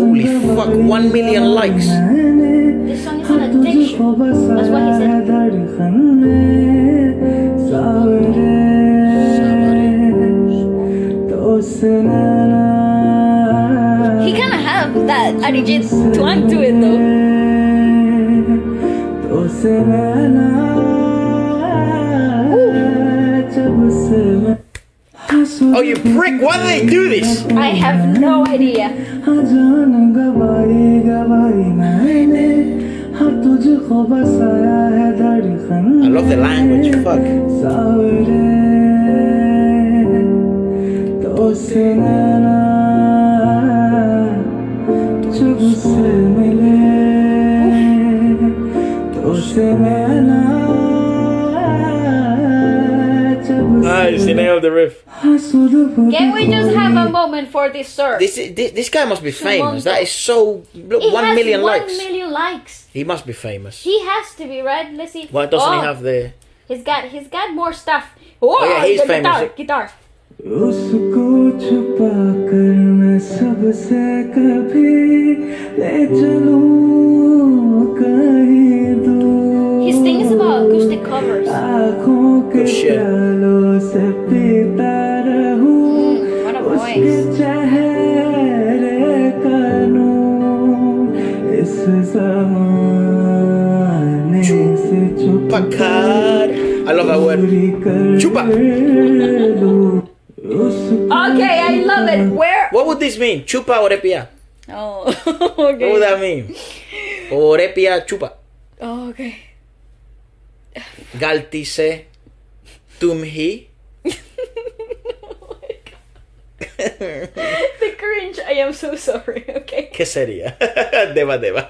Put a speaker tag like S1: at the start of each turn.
S1: Holy fuck, one million likes.
S2: This song is an addiction. That's what he said. He kind of have that Arijit twang to it though.
S1: Oh, you prick! Why do they do this?
S2: I have no idea.
S1: I love the language. Fuck. Nice, he nailed the riff.
S2: Can we just have a moment for this sir?
S1: This, this this guy must be famous. That is so look,
S2: He
S1: one
S2: has
S1: million
S2: one
S1: likes.
S2: million likes.
S1: He must be famous.
S2: He has to be right. Let's see.
S1: Why doesn't
S2: oh,
S1: he have the?
S2: He's got he's got more stuff. Oh,
S1: yeah, oh, he's
S2: the guitar, guitar. acoustic covers.
S1: Good
S3: oh, shit.
S2: Mm, what a voice.
S1: I love that word. Chupa.
S2: okay, I love it. Where?
S1: What would this mean? Chupa orepia.
S2: Oh, okay.
S1: What would that mean? Orepia chupa.
S2: Oh, okay.
S1: Galti se tum hi.
S2: The cringe. I am so sorry. Okay.
S1: ¿Qué sería? Deba deba.